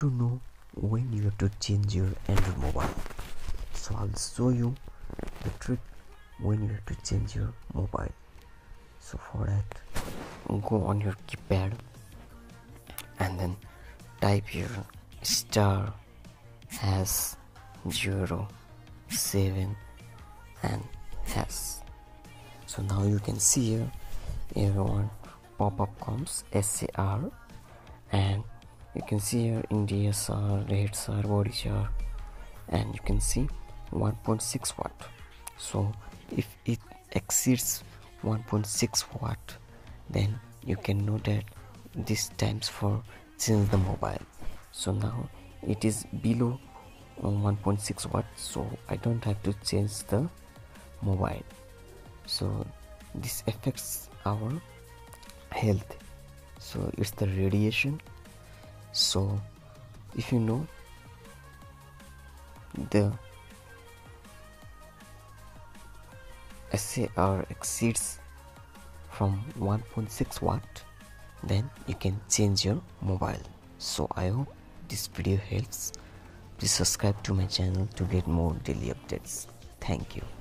to know when you have to change your Android mobile. So I'll show you the trick when you have to change your mobile. So for that go on your keypad and then type your star hash zero seven and hash so now you can see here everyone pop-up comes SAR and you can see here India SAR, red SAR, body SAR and you can see 1.6 watt. So if it exceeds 1.6 watt then you can know that this times for change the mobile. So now it is below uh, 1.6 watt. So I don't have to change the mobile. So this affects our health. So it's the radiation so if you know the SAR exceeds from 1.6 watt then you can change your mobile. So I hope this video helps. Please subscribe to my channel to get more daily updates. Thank you